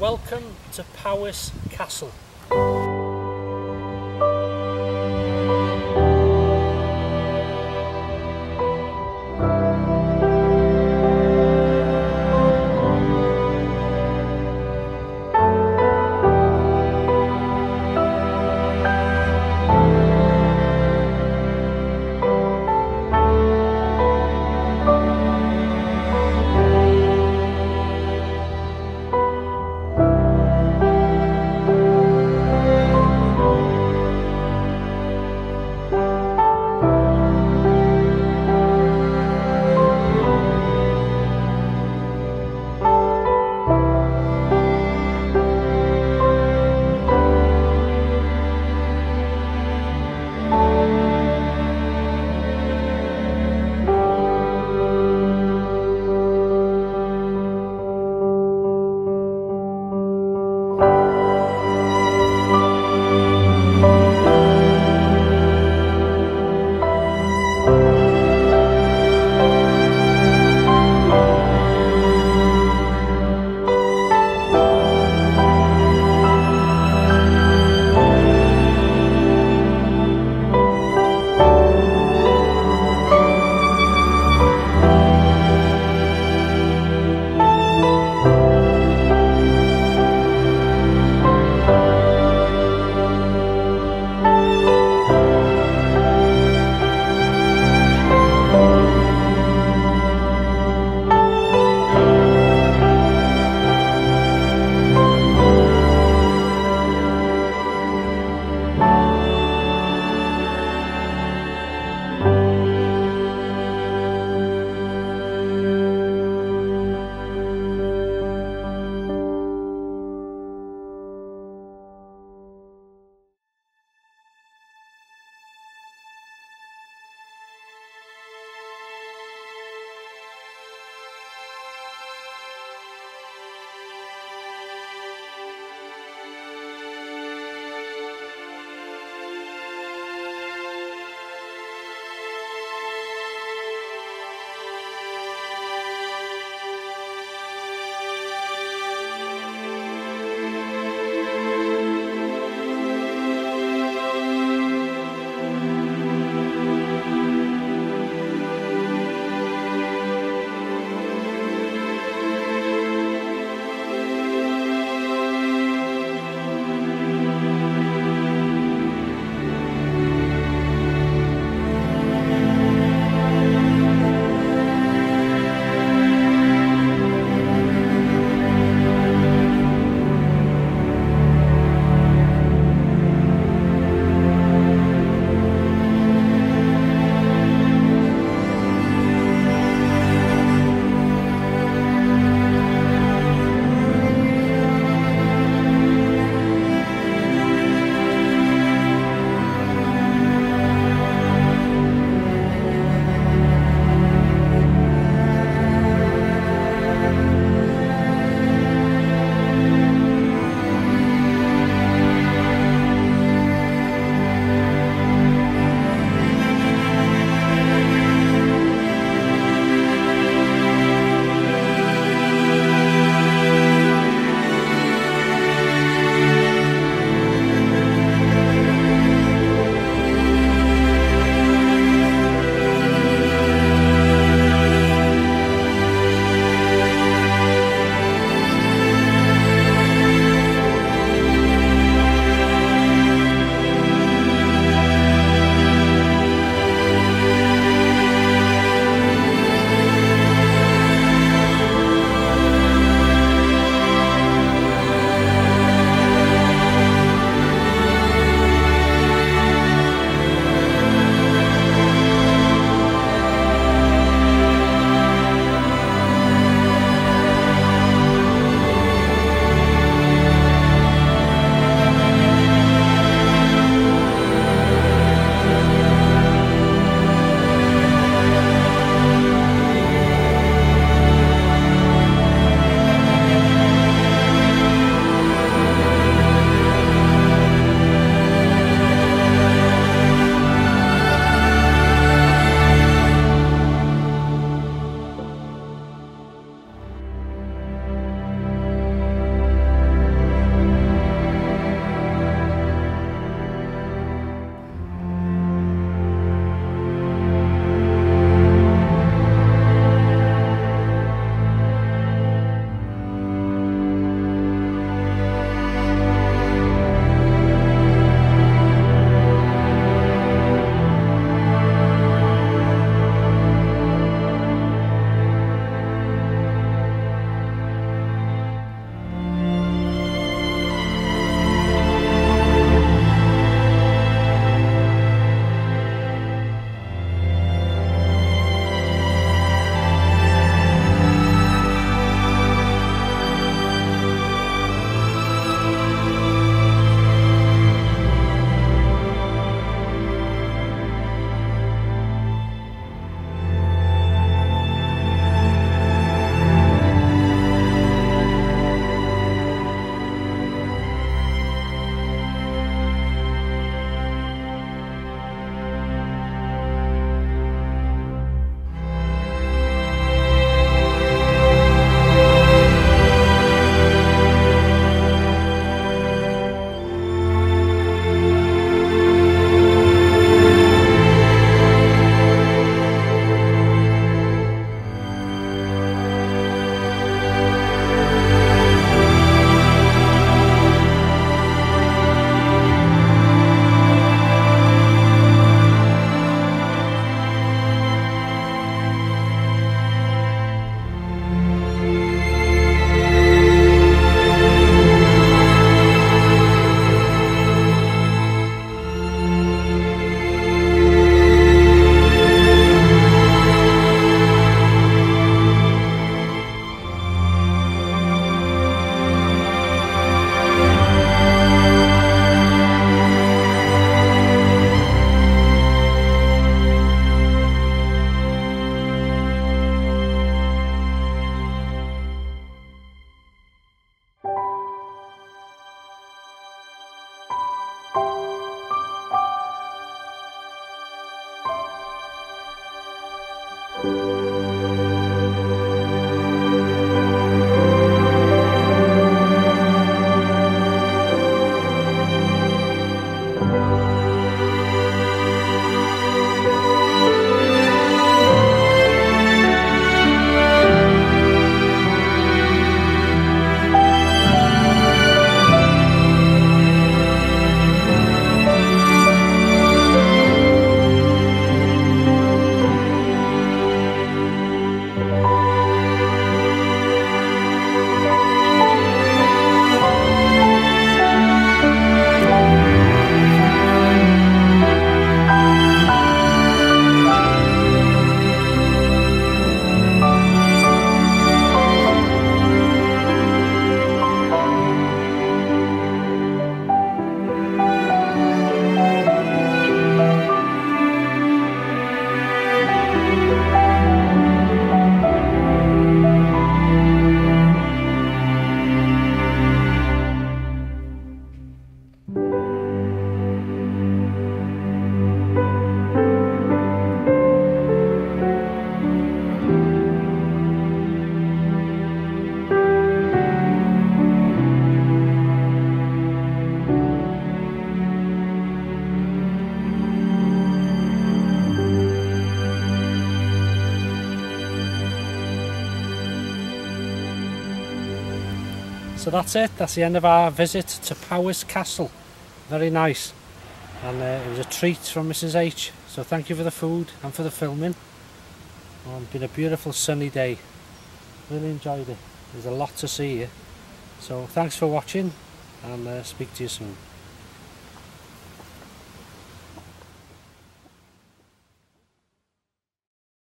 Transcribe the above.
Welcome to Powis Castle. thank you So that's it, that's the end of our visit to Powers Castle. Very nice. And uh, it was a treat from Mrs H. So thank you for the food and for the filming. Oh, it's been a beautiful sunny day. Really enjoyed it. There's a lot to see here. So thanks for watching and uh, speak to you soon.